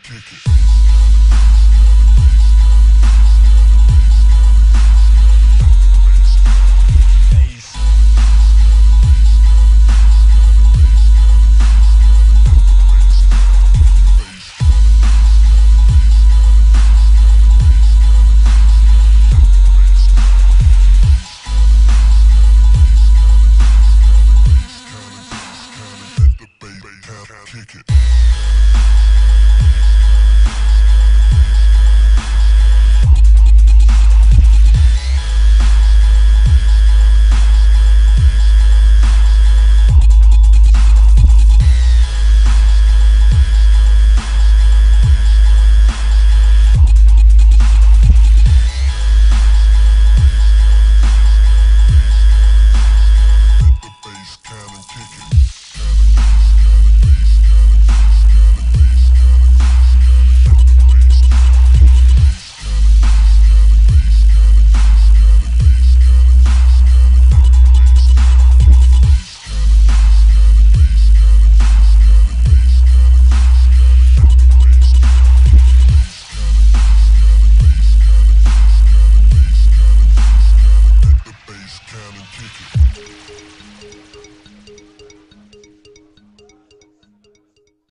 Pickett.